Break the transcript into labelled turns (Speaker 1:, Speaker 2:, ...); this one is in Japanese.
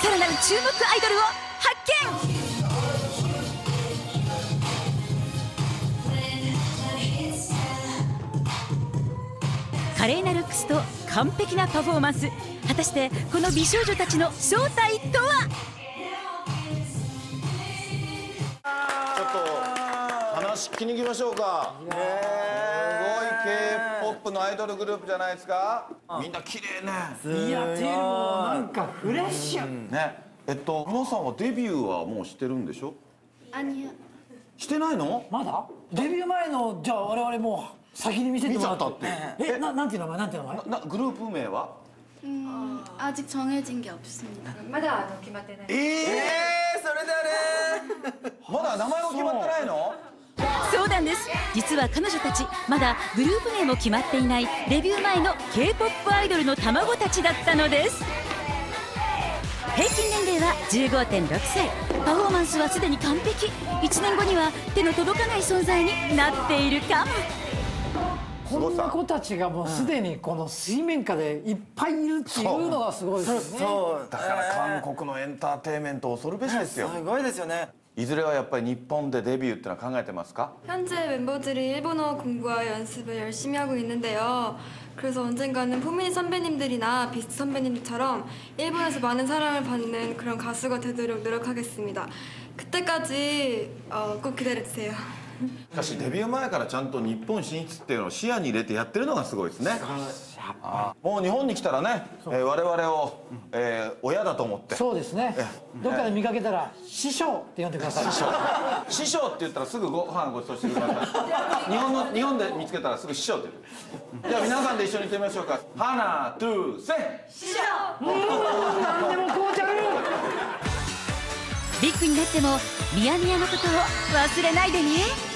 Speaker 1: さらなる注目アイドルを発見。華麗なルックスと完璧なパフォーマンス。果たしてこの美少女たちの正体とは？
Speaker 2: ちょっと話聞きに行きましょうか。すごい k p o p のアイドルグループじゃないですかみんな綺麗ね
Speaker 3: いやっていうよりもなんかフレッシュ、
Speaker 2: ねえっと皆さんはデビューはもうしてるんでしょ
Speaker 4: 아니요.
Speaker 2: してないの
Speaker 3: まだデビュー前のじゃあ我々もう先に見せてもらって
Speaker 2: 見ちゃったって
Speaker 3: えななんていう名前なんていう名前
Speaker 2: なグループ名は
Speaker 4: 음, 아직 정해진 게 없습니다.
Speaker 5: まだあの決まってない
Speaker 2: ええそれだねまだ名前も決まってないの
Speaker 1: そうなんです。実は彼女たちまだグループ名も決まっていないデビュー前の k p o p アイドルの卵たちだったのです。平均年齢は15.6歳。パフォーマンスはすでに完璧。1年後には手の届かない存在になっているかも。
Speaker 3: こんな子たちがもうすでにこの水面下でいっぱいいるっていうのがすごいですよね。
Speaker 6: そう
Speaker 2: だから韓国のエンターテインメント恐るべしですよ。
Speaker 6: すごいですよね
Speaker 2: いずれはやっぱり日本でデビューってのは考えてますか
Speaker 7: 현재 멤버들이 일본어 공부와 연습을 열심히 하고 있는데요. 그래서 언젠가는 포미니 선배님들이나 비스트 선배님들처럼 일본에서 많은 사랑을 받는 그런 가수가 되도록 노력하겠습니다. 그때까지 어, 꼭 기다려주세요.
Speaker 2: しかしデビュー前からちゃんと日本進出っていうのを視野に入れてやってるのがすごいですね。もう日本に来たらね、えー我々を、えー親だと思って。
Speaker 3: そうですね。どっかで見かけたら師匠って呼んでください。
Speaker 2: 師匠。って言ったらすぐご飯ごちそうしてください。日本の日本で見つけたらすぐ師匠って言うじゃあ皆さんで一緒に言ってみましょうか。花トゥーセ
Speaker 3: 何でもこうちゃう。
Speaker 1: ビッグになってもミヤミヤのことを忘れないでね